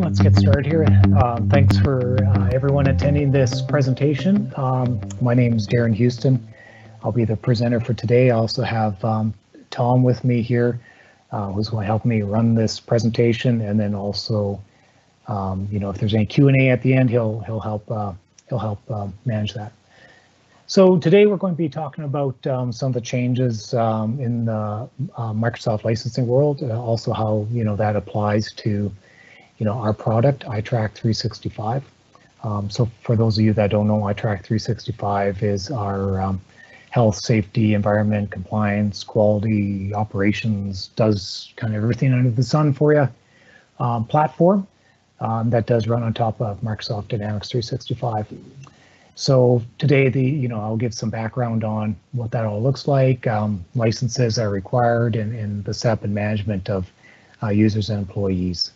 let's get started here. Um, thanks for uh, everyone attending this presentation. Um, my name is Darren Houston. I'll be the presenter for today. I also have um, Tom with me here, uh, who's going to help me run this presentation, and then also, um, you know, if there's any Q&A at the end, he'll he'll help uh, he'll help uh, manage that. So today we're going to be talking about um, some of the changes um, in the uh, Microsoft licensing world, uh, also how you know that applies to you know our product ITRAK 365. Um, so for those of you that don't know, ITRAK 365 is our um, health, safety, environment, compliance, quality, operations, does kind of everything under the sun for you um, platform um, that does run on top of Microsoft Dynamics 365. So today, the you know, I'll give some background on what that all looks like. Um, licenses are required and, and the setup and management of uh, users and employees.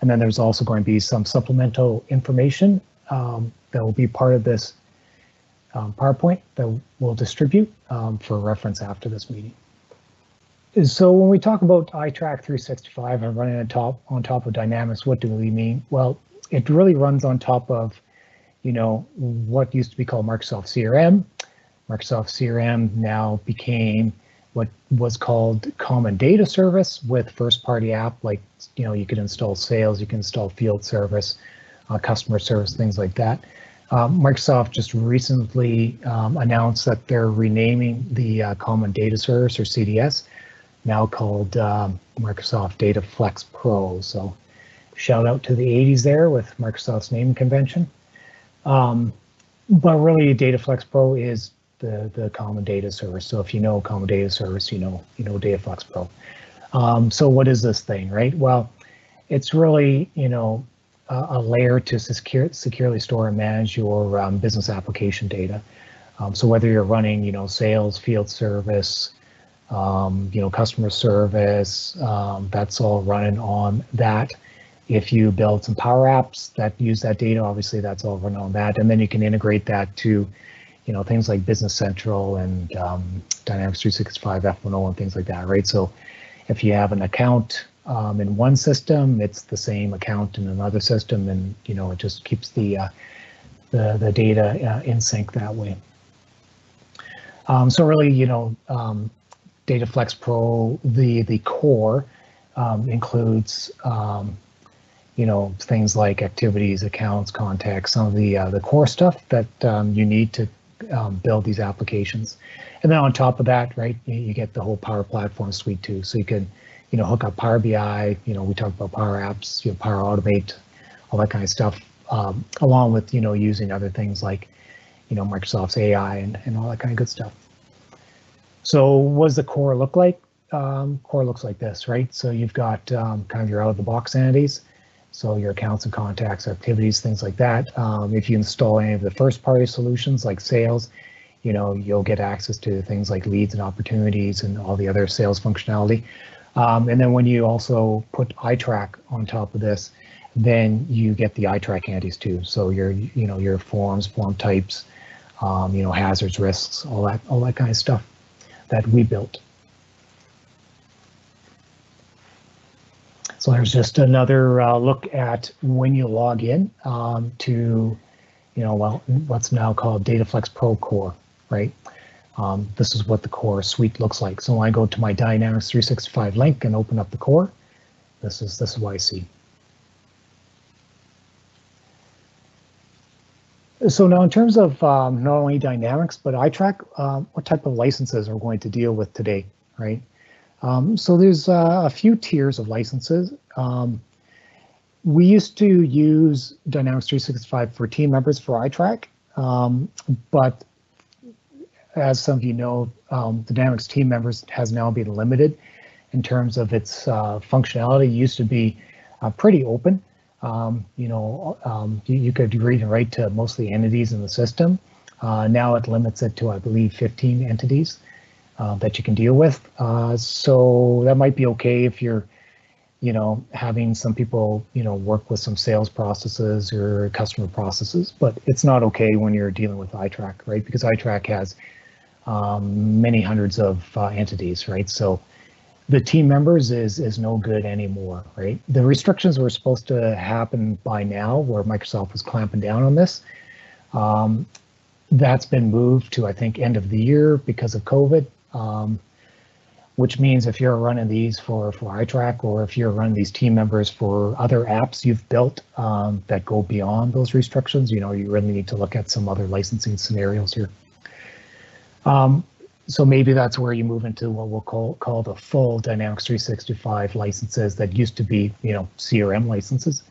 And then there's also going to be some supplemental information um, that will be part of this um, PowerPoint that we'll distribute um, for reference after this meeting. So when we talk about ITRAK 365 and running on top on top of Dynamics, what do we mean? Well, it really runs on top of you know, what used to be called Microsoft CRM. Microsoft CRM now became what was called Common Data Service with first party app, like, you know, you could install sales, you can install field service, uh, customer service, things like that. Um, Microsoft just recently um, announced that they're renaming the uh, Common Data Service or CDS, now called um, Microsoft Data Flex Pro. So shout out to the 80s there with Microsoft's name convention. Um, but really, DataFlex Pro is the the common data service. So if you know common data service, you know you know DataFlex Pro. Um, so what is this thing, right? Well, it's really you know a, a layer to secure, securely store and manage your um, business application data. Um, so whether you're running you know sales, field service, um, you know customer service, um, that's all running on that. If you build some Power Apps that use that data, obviously that's all run on that, and then you can integrate that to, you know, things like Business Central and um, Dynamics 365 F&O and things like that, right? So if you have an account um, in one system, it's the same account in another system, and you know it just keeps the uh, the the data uh, in sync that way. Um, so really, you know, um, DataFlex Pro, the the core um, includes um, you know, things like activities, accounts, contacts, some of the uh, the core stuff that um, you need to um, build these applications. And then on top of that, right, you, you, get the whole Power Platform suite too. So you can, you know, hook up Power BI, you know, we talked about Power Apps, you know, Power Automate, all that kind of stuff, um, along with, you know, using other things like, you know, Microsoft's AI and, and all that kind of good stuff. So what does the core look like? Um, core looks like this, right? So you've got um, kind of your out of the box entities. So your accounts and contacts, activities, things like that. Um, if you install any of the first party solutions like sales, you know, you'll get access to things like leads and opportunities and all the other sales functionality. Um, and then when you also put ITRAK on top of this, then you get the ITRAK entities too. So your, you know, your forms, form types, um, you know, hazards, risks, all that, all that kind of stuff that we built. So there's just another uh, look at when you log in um, to, you know, well, what's now called DataFlex Pro Core, right? Um, this is what the core suite looks like. So when I go to my Dynamics 365 link and open up the core, this is this is what I see. So now in terms of um, not only Dynamics, but ITRAK, um, what type of licenses are we going to deal with today, right? Um, so there's uh, a few tiers of licenses. Um, we used to use Dynamics 365 for team members for ITRAK, um, but as some of you know, um, the Dynamics team members has now been limited in terms of its uh, functionality. It used to be uh, pretty open. Um, you know, um, you, you, could read and write to most of the entities in the system. Uh, now it limits it to, I believe, 15 entities uh, that you can deal with. Uh, so that might be okay if you're, you know, having some people, you know, work with some sales processes or customer processes, but it's not okay when you're dealing with ITRAK, right? Because ITRAK has um, many hundreds of uh, entities, right? So the team members is is no good anymore, right? The restrictions were supposed to happen by now, where Microsoft was clamping down on this. Um, that's been moved to I think end of the year because of COVID. Um, which means if you're running these for for ITRAK or if you're running these team members for other apps you've built um, that go beyond those restrictions, you know, you really need to look at some other licensing scenarios here. Um, so maybe that's where you move into what we'll call call the full Dynamics 365 licenses that used to be, you know, CRM licenses.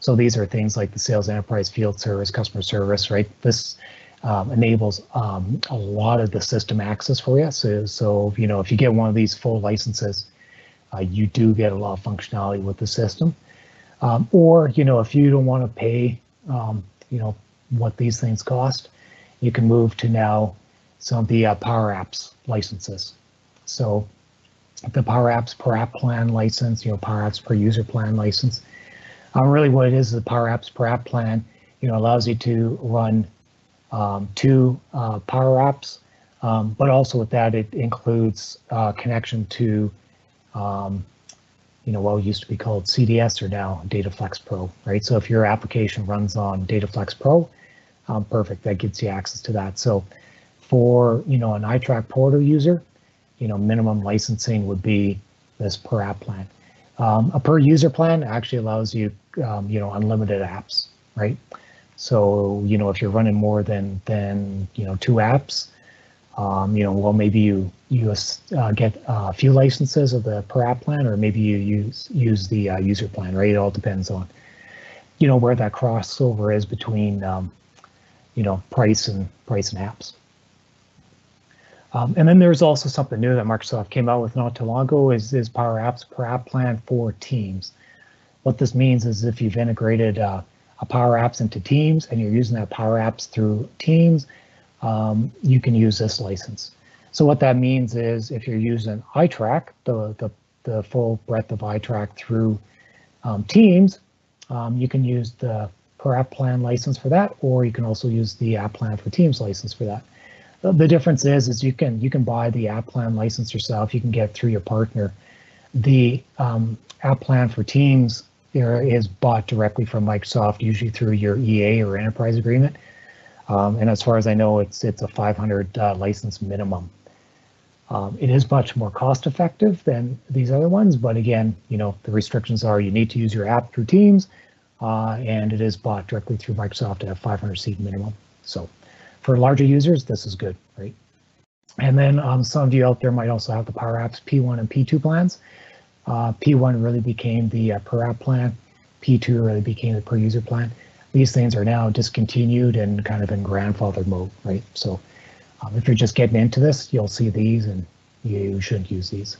So these are things like the sales enterprise field service, customer service, right? This um, enables um, a lot of the system access for you. So, so you know, if you get one of these full licenses, uh, you do get a lot of functionality with the system. Um, or, you know, if you don't want to pay, um, you know, what these things cost, you can move to now some of the uh, Power Apps licenses. So the Power Apps per app plan license, you know, Power Apps per user plan license. Um, really what it is, is the Power Apps per app plan, you know, allows you to run um, two uh, Power Apps, um, but also with that, it includes uh, connection to, um, you know, what used to be called CDS or now DataFlex Pro, right? So if your application runs on DataFlex Pro, um, perfect, that gets you access to that. So for, you know, an ITRAK Portal user, you know, minimum licensing would be this per app plan. Um, a per user plan actually allows you, um, you know, unlimited apps, right? So, you know, if you're running more than, than you know, two apps, um, you know, well, maybe you, you uh, get a few licenses of the per app plan, or maybe you use, use the uh, user plan, right? It all depends on, you know, where that crossover is between, um, you know, price and price and apps. Um, and then there's also something new that Microsoft came out with not too long ago is, is Power Apps per app plan for Teams. What this means is if you've integrated uh, a Power Apps into Teams and you're using that Power Apps through Teams, um, you can use this license. So what that means is if you're using ITRAK, the, the, the full breadth of ITRAK through um, Teams, um, you can use the per app plan license for that, or you can also use the app plan for Teams license for that. The, the difference is, is you can you can buy the app plan license yourself. You can get through your partner. The um, app plan for Teams is bought directly from Microsoft, usually through your EA or enterprise agreement. Um, and as far as I know, it's it's a 500 uh, license minimum. Um, it is much more cost effective than these other ones, but again, you know, the restrictions are you need to use your app through Teams, uh, and it is bought directly through Microsoft at a 500 seat minimum. So for larger users, this is good, right? And then um, some of you out there might also have the Power Apps P1 and P2 plans. Uh, P1 really became the uh, per app plan. P2 really became the per user plan. These things are now discontinued and kind of in grandfather mode, right? So um, if you're just getting into this, you'll see these and you shouldn't use these.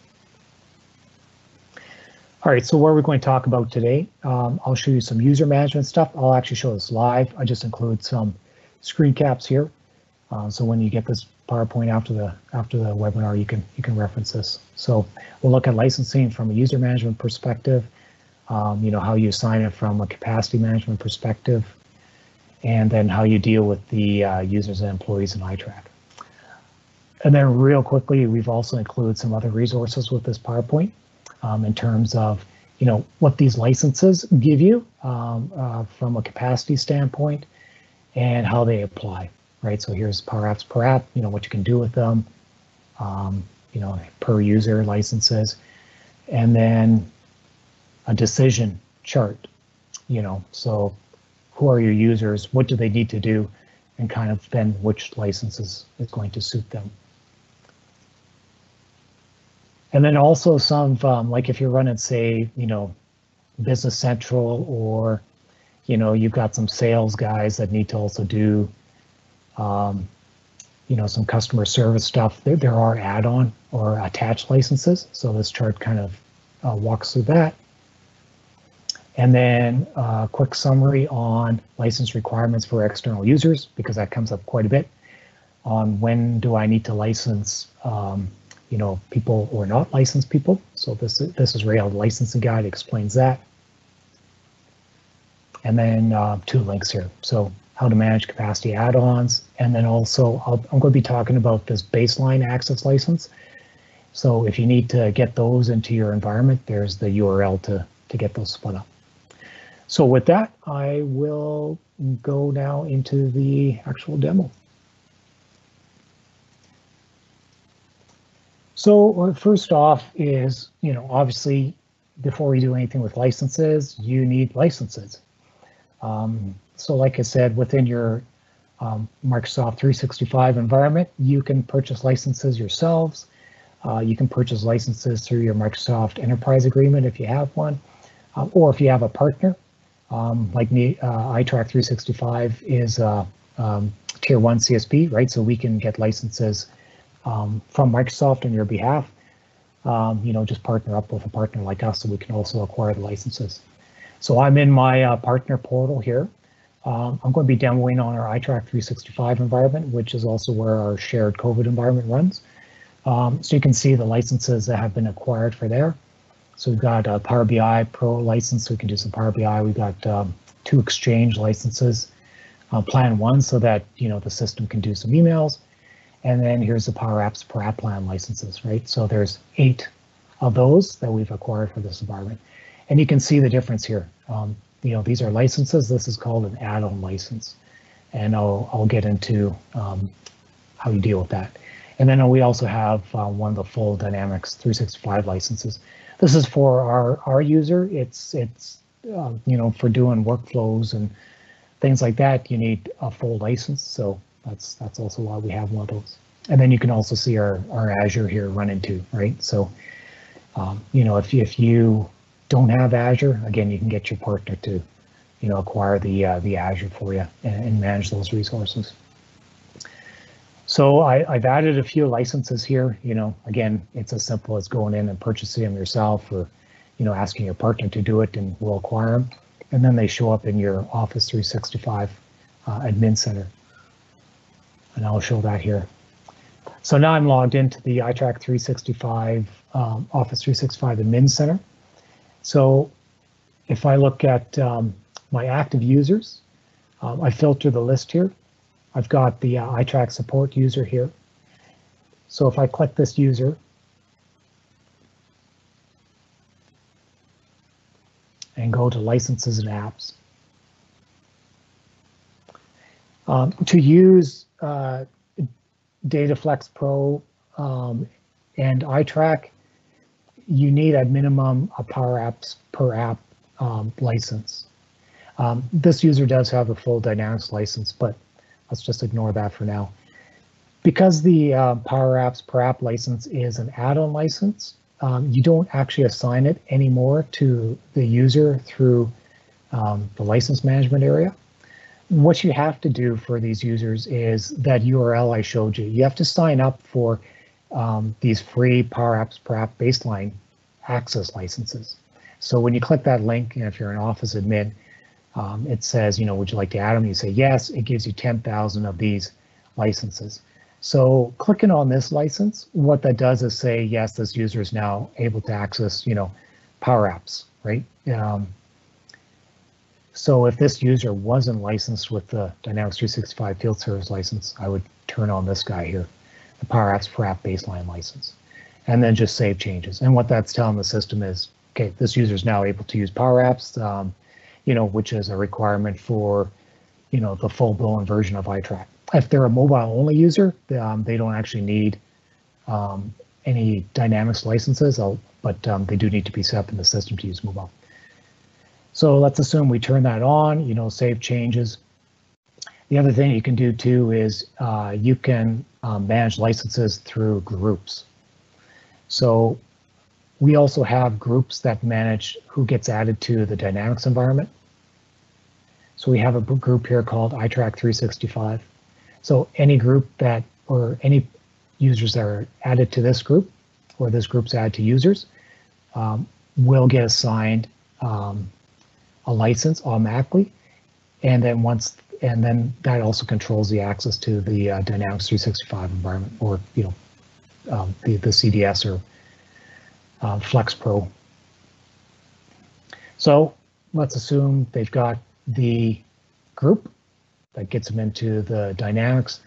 All right, so what are we going to talk about today? Um, I'll show you some user management stuff. I'll actually show this live. I just include some screen caps here. Uh, so when you get this PowerPoint after the after the webinar, you can you can reference this. So we'll look at licensing from a user management perspective, um, you know, how you assign it from a capacity management perspective, and then how you deal with the uh, users and employees in ITRAK. And then real quickly, we've also included some other resources with this PowerPoint um, in terms of, you know, what these licenses give you um, uh, from a capacity standpoint and how they apply right? So here's Power Apps per app, you know, what you can do with them, um, you know, per user licenses, and then a decision chart, you know, so who are your users, what do they need to do, and kind of then which licenses is going to suit them. And then also some, um, like if you're running, say, you know, Business Central or, you know, you've got some sales guys that need to also do um, you know, some customer service stuff. There, there are add-on or attached licenses. So this chart kind of uh, walks through that. And then a uh, quick summary on license requirements for external users, because that comes up quite a bit on when do I need to license, um, you know, people or not licensed people. So this, this is Rail licensing guide explains that. And then uh, two links here. So how to manage capacity add-ons, and then also i am going to be talking about this baseline access license. So if you need to get those into your environment, there's the URL to, to get those spun up. So with that, I will go now into the actual demo. So uh, first off is, you know, obviously before we do anything with licenses, you need licenses. Um, so like I said, within your um, Microsoft 365 environment, you can purchase licenses yourselves. Uh, you can purchase licenses through your Microsoft Enterprise Agreement if you have one, uh, or if you have a partner, um, like me, uh, ITRAK 365 is a um, tier one CSP, right? So we can get licenses um, from Microsoft on your behalf. Um, you know, just partner up with a partner like us so we can also acquire the licenses. So I'm in my uh, partner portal here. Um, I'm going to be demoing on our ITRAK 365 environment, which is also where our shared COVID environment runs. Um, so you can see the licenses that have been acquired for there. So we've got a Power BI Pro license, so we can do some Power BI. We've got um, two Exchange licenses, uh, Plan One, so that you know the system can do some emails. And then here's the Power Apps per App Plan licenses, right? So there's eight of those that we've acquired for this environment. And you can see the difference here. Um, you know, these are licenses. This is called an add-on license. And I'll, I'll get into um, how you deal with that. And then we also have uh, one of the full Dynamics 365 licenses. This is for our, our user. It's, it's uh, you know, for doing workflows and things like that, you need a full license. So that's that's also why we have one of those. And then you can also see our, our Azure here running too, right? So, um, you know, if, if you don't have Azure, again, you can get your partner to, you know, acquire the uh, the Azure for you and, and, manage those resources. So I, I've added a few licenses here. You know, again, it's as simple as going in and purchasing them yourself, or, you know, asking your partner to do it, and we'll acquire them. And then they show up in your Office 365 uh, admin center. And I'll show that here. So now I'm logged into the ITRAK 365 um, Office 365 admin center. So if I look at um, my active users, um, I filter the list here. I've got the uh, ITRAK support user here. So if I click this user, and go to licenses and apps. Um, to use uh, DataFlex Pro um, and ITRAK, you need at minimum a Power Apps per app um, license. Um, this user does have a full Dynamics license, but let's just ignore that for now. Because the uh, Power Apps per app license is an add-on license, um, you don't actually assign it anymore to the user through um, the license management area. What you have to do for these users is that URL I showed you. You have to sign up for um, these free Power Apps per app baseline access licenses. So when you click that link, and if you're an office admin, um, it says, you know, would you like to add them? You say yes, it gives you 10,000 of these licenses. So clicking on this license, what that does is say, yes, this user is now able to access, you know, Power Apps, right? Um, so if this user wasn't licensed with the Dynamics 365 Field Service license, I would turn on this guy here the Power Apps per App baseline license, and then just save changes. And what that's telling the system is, okay, this user is now able to use Power Apps, um, you know, which is a requirement for, you know, the full blown version of ITRAK. If they're a mobile only user, um, they don't actually need um, any Dynamics licenses, but um, they do need to be set up in the system to use mobile. So let's assume we turn that on, you know, save changes. The other thing you can do too is uh, you can um, manage licenses through groups. So we also have groups that manage who gets added to the Dynamics environment. So we have a group here called ITRAK 365. So any group that, or any users that are added to this group, or this group's added to users, um, will get assigned um, a license automatically. And then once and then that also controls the access to the uh, Dynamics 365 environment or, you know, um, the, the CDS or uh, Flex Pro. So let's assume they've got the group that gets them into the Dynamics.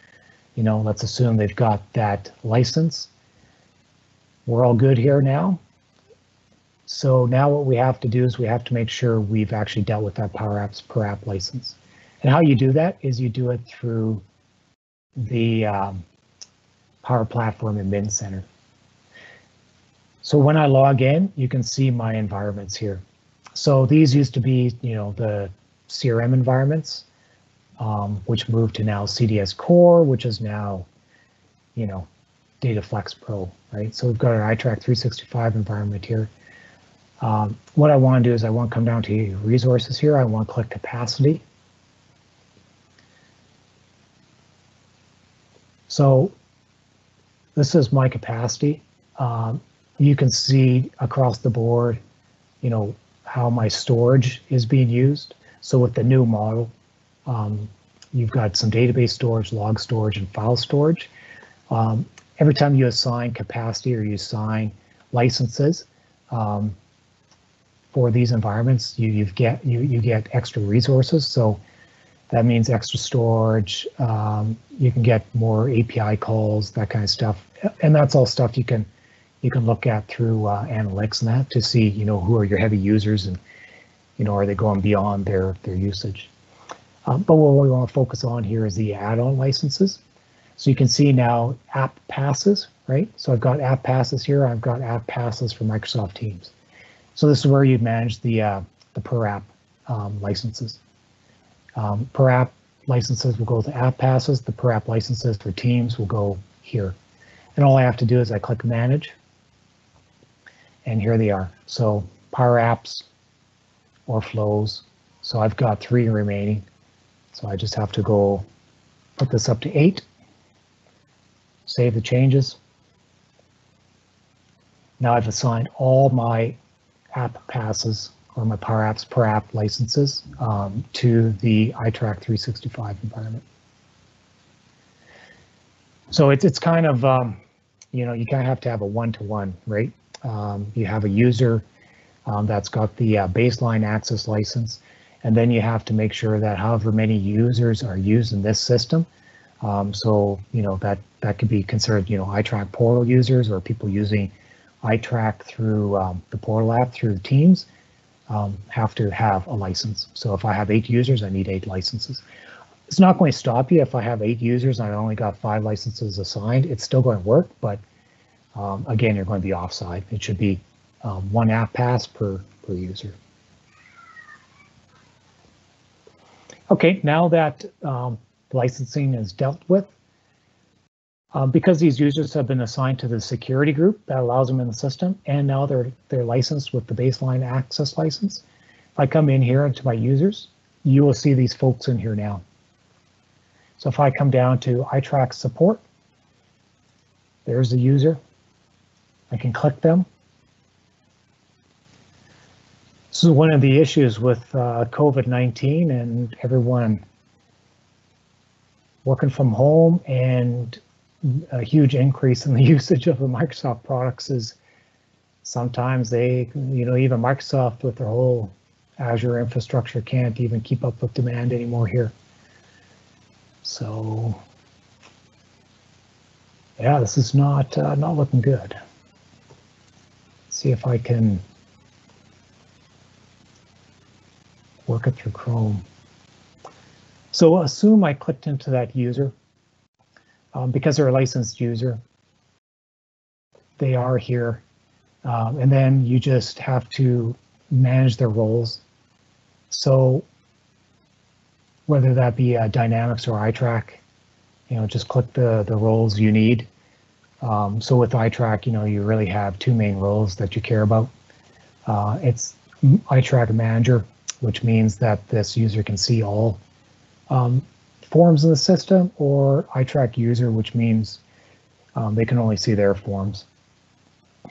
You know, let's assume they've got that license. we're all good here now. So now what we have to do is we have to make sure we've actually dealt with that Power Apps per app license. And how you do that is you do it through the um, Power Platform Admin Center. So when I log in, you can see my environments here. So these used to be, you know, the CRM environments, um, which moved to now CDS Core, which is now, you know, DataFlex Pro, right? So we've got our ITRAK 365 environment here. Um, what I want to do is I want to come down to resources here. I want to click capacity. So this is my capacity. Um, you can see across the board, you know, how my storage is being used. So with the new model, um, you've got some database storage, log storage, and file storage. Um, every time you assign capacity or you assign licenses um, for these environments, you you get you you get extra resources. So that means extra storage. Um, you can get more API calls, that kind of stuff, and that's all stuff you can you can look at through uh, analytics and that to see you know who are your heavy users and you know are they going beyond their their usage. Um, but what we want to focus on here is the add-on licenses. So you can see now app passes, right? So I've got app passes here. I've got app passes for Microsoft Teams. So this is where you manage the uh, the per app um, licenses. Um, per app licenses will go to app passes. The per app licenses for Teams will go here. And all I have to do is I click manage. And here they are. So Power Apps or flows. So I've got three remaining. So I just have to go put this up to eight. Save the changes. Now I've assigned all my app passes or my Power Apps per app licenses um, to the ITRAK 365 environment. So it's it's kind of um, you know you kind of have to have a one-to-one, -one, right? Um, you have a user um, that's got the uh, baseline access license, and then you have to make sure that however many users are using this system. Um, so you know that that could be considered you know ITRAK portal users or people using ITRAK through um, the portal app through Teams um, have to have a license. So if I have eight users, I need eight licenses. It's not going to stop you if I have eight users and I only got five licenses assigned. It's still going to work, but um, again, you're going to be offside. It should be um, one app pass per, per user. Okay, now that um, licensing is dealt with, um, because these users have been assigned to the security group that allows them in the system, and now they're they're licensed with the baseline access license. If I come in here into my users, you will see these folks in here now. So if I come down to ITRAK support, there's the user. I can click them. This is one of the issues with uh, COVID-19 and everyone working from home and a huge increase in the usage of the Microsoft products is sometimes they, you know, even Microsoft with their whole Azure infrastructure can't even keep up with demand anymore here. So yeah, this is not uh, not looking good. see if I can work it through Chrome. So assume I clicked into that user um, because they're a licensed user. They are here. Um, and then you just have to manage their roles. So whether that be uh, Dynamics or ITRAK, you know, just click the, the roles you need. Um, so with ITRAK, you know, you really have two main roles that you care about. Uh, it's ITRAK Manager, which means that this user can see all um, forms in the system or ITRAK user, which means um, they can only see their forms.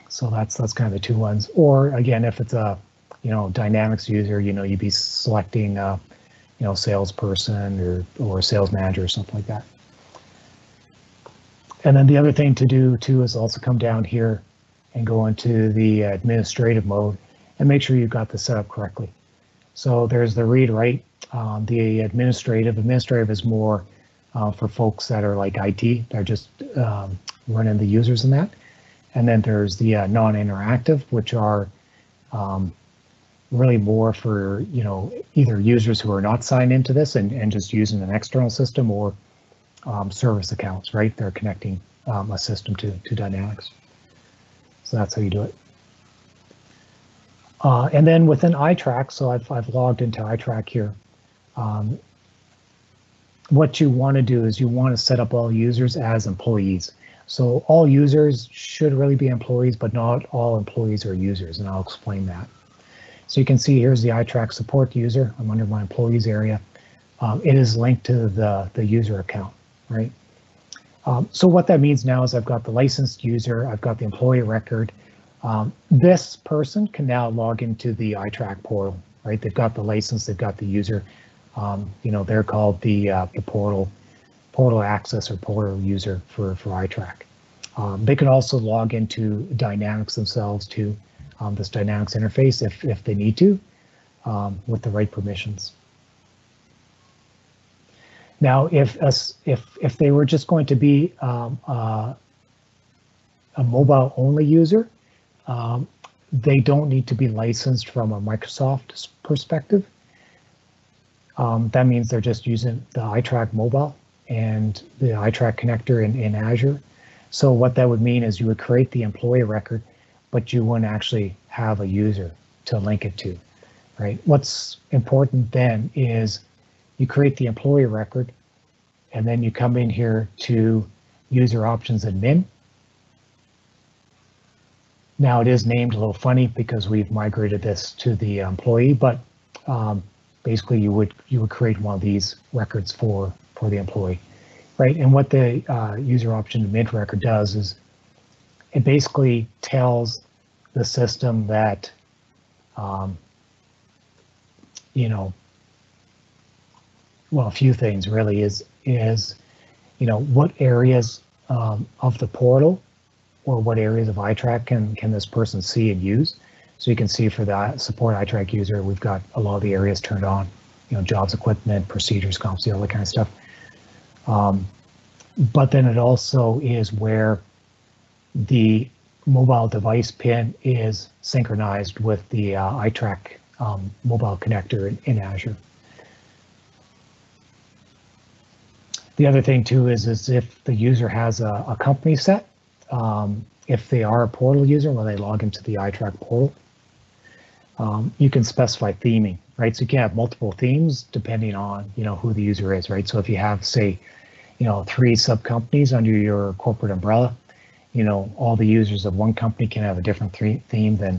So that's that's kind of the two ones. Or again, if it's a you know Dynamics user, you know you'd be selecting a you know salesperson or or sales manager or something like that. And then the other thing to do too is also come down here and go into the administrative mode and make sure you've got this set up correctly. So there's the read write um, the administrative, administrative is more uh, for folks that are like IT, they're just um, running the users in that. And then there's the uh, non-interactive, which are um, really more for, you know, either users who are not signed into this and, and just using an external system or um, service accounts, right? They're connecting um, a system to, to Dynamics. So that's how you do it. Uh, and then within ITRAK, so I've, I've logged into ITRAK here. Um, what you want to do is you want to set up all users as employees. So all users should really be employees, but not all employees are users, and I'll explain that. So you can see here's the ITRAK support user. I'm under my employees area. Um, it is linked to the, the user account, right? Um, so what that means now is I've got the licensed user, I've got the employee record. Um, this person can now log into the ITRAK portal, right? They've got the license, they've got the user. Um, you know, they're called the, uh, the portal portal access or portal user for, for ITRAK. Um, they can also log into Dynamics themselves to um, this Dynamics interface if, if they need to um, with the right permissions. Now, if if if they were just going to be um, uh, a mobile only user, um, they don't need to be licensed from a Microsoft perspective. Um, that means they're just using the ITRAK mobile and the ITRAK connector in, in Azure. So what that would mean is you would create the employee record, but you wouldn't actually have a user to link it to, right? What's important then is you create the employee record, and then you come in here to user options admin. Now it is named a little funny because we've migrated this to the employee, but um, basically you would you would create one of these records for for the employee, right? And what the uh, user option admin record does is it basically tells the system that um, you know well, a few things really is is you know what areas um, of the portal or what areas of ITRAK can can this person see and use. So you can see for that support ITRAK user, we've got a lot of the areas turned on, you know, jobs, equipment, procedures, comps, all that kind of stuff. Um, but then it also is where the mobile device pin is synchronized with the uh, ITRAK um, mobile connector in, in Azure. The other thing too is, is if the user has a, a company set, um, if they are a portal user, when they log into the ITRAK portal, um, you can specify theming, right? So you can have multiple themes depending on, you know, who the user is, right? So if you have, say, you know, three sub companies under your corporate umbrella, you know, all the users of one company can have a different theme than,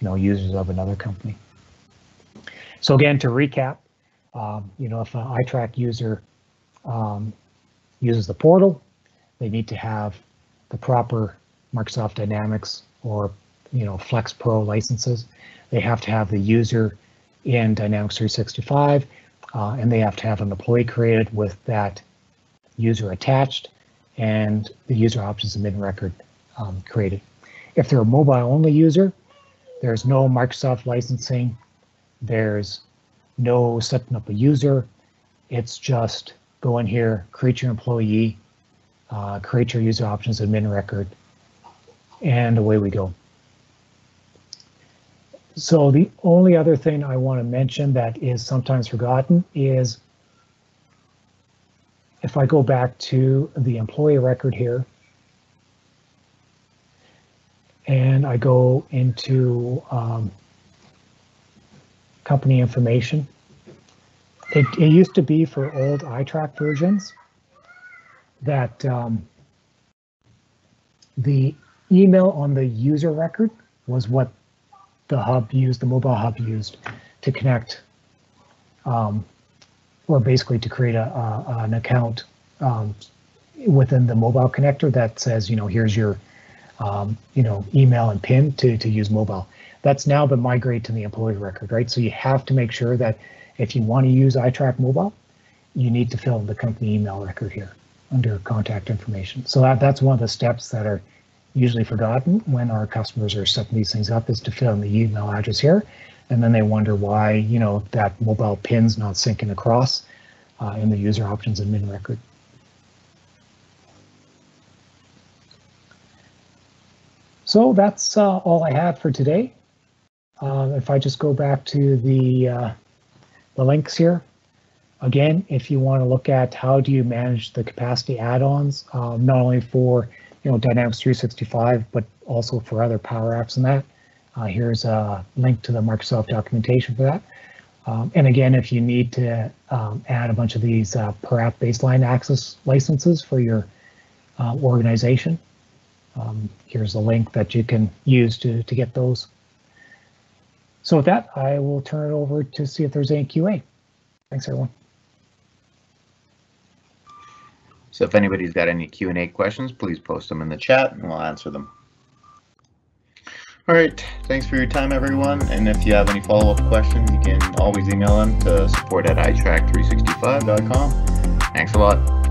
you know, users of another company. So again, to recap, um, you know, if an ITRAK user um, uses the portal, they need to have the proper Microsoft Dynamics or you know Flex Pro licenses. They have to have the user in Dynamics 365, uh, and they have to have an employee created with that user attached and the user options admin record um, created. If they're a mobile only user, there's no Microsoft licensing. There's no setting up a user. It's just go in here, create your employee, uh, create your user options admin record, and away we go. So the only other thing I want to mention that is sometimes forgotten is if I go back to the employee record here, and I go into um, company information, it, it used to be for old ITRAK versions that um, the email on the user record was what the hub used, the mobile hub used to connect, um, or basically to create a, a an account um, within the mobile connector that says, you know, here's your, um, you know, email and PIN to to use mobile. That's now been migrated to the employee record, right? So you have to make sure that if you want to use ITRAK Mobile, you need to fill the company email record here under contact information. So that, that's one of the steps that are usually forgotten when our customers are setting these things up is to fill in the email address here. And then they wonder why, you know, that mobile pin's not syncing across uh, in the user options admin record. So that's uh, all I have for today. Uh, if I just go back to the uh, the links here, again, if you want to look at how do you manage the capacity add-ons, um, not only for you know Dynamics 365, but also for other Power Apps and that. Uh, here's a link to the Microsoft documentation for that. Um, and again, if you need to um, add a bunch of these uh, per app baseline access licenses for your uh, organization, um, here's a link that you can use to, to get those. So with that, I will turn it over to see if there's any QA. Thanks, everyone. So if anybody's got any Q&A questions, please post them in the chat and we'll answer them. All right, thanks for your time, everyone. And if you have any follow-up questions, you can always email them to support at itrack365.com. Thanks a lot.